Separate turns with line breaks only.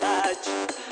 saudade.